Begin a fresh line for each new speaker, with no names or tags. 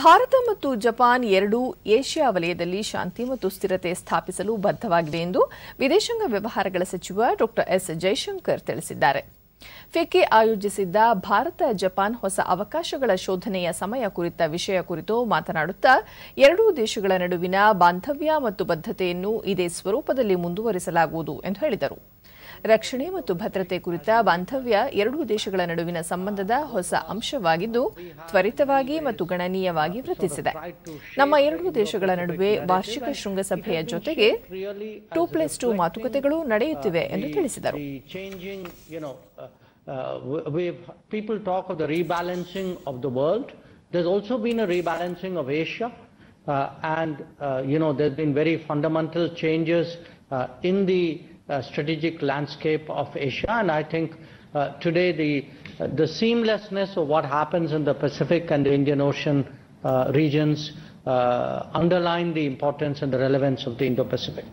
ಭಾರತ ಮತ್ತು ಜಪಾನ್ ಎರಡೂ ಏಷ್ಯಾ ವಲಯದಲ್ಲಿ ಶಾಂತಿ ಮತ್ತು ಸ್ಥಿರತೆ ಸ್ಥಾಪಿಸಲು ಬದ್ಧವಾಗಿದೆ ಎಂದು ವಿದೇಶಾಂಗ ವ್ಯವಹಾರಗಳ ಸಚಿವ ಡಾ ಎಸ್ ಜೈಶಂಕರ್ ತಿಳಿಸಿದ್ದಾರೆ. ಫಿಕ್ಕಿ ಆಯೋಜಿಸಿದ್ದ ಭಾರತ ಜಪಾನ್ ಹೊಸ ಅವಕಾಶಗಳ ಶೋಧನೆಯ ಸಮಯ ಕುರಿತ ವಿಷಯ ಕುರಿತು ಮಾತನಾಡುತ್ತಾ, ಎರಡೂ ದೇಶಗಳ ನಡುವಿನ ಬಾಂಧವ್ಯ ಮತ್ತು ಬದ್ಧತೆಯನ್ನು ಇದೇ ಸ್ವರೂಪದಲ್ಲಿ ಮುಂದುವರಿಸಲಾಗುವುದು ಎಂದು ಹೇಳಿದರು. ರಕ್ಷಣೆ ಮತ್ತು ಭದ್ರತೆ ಕುರಿತ ಬಾಂಧವ್ಯ ಎರಡೂ ದೇಶಗಳ ನಡುವಿನ ಸಂಬಂಧದ ಹೊಸ ಅಂಶವಾಗಿದ್ದು ತ್ವರಿತವಾಗಿ ಮತ್ತು ಗಣನೀಯವಾಗಿ ವೃದ್ಧಿಸಿದೆ. ನಮ್ಮ ಎರಡೂ ದೇಶಗಳ ನಡುವೆ ವಾರ್ಷಿಕ ಶೃಂಗಸಭೆಯ ಜೊತೆಗೆ ಟೂ ಪ್ಲಸ್ ಟೂ ಮಾತುಕತೆಗಳು ನಡೆಯುತ್ತಿವೆ ಎಂದು ತಿಳಿಸಿದರು.
There's also been a rebalancing of asia uh, and uh, you know there's been very fundamental changes uh, in the uh, strategic landscape of Asia. And I think uh, today the, uh, the seamlessness of what happens in the Pacific and the Indian Ocean uh, regions uh, underline the importance and the relevance of the Indo-Pacific.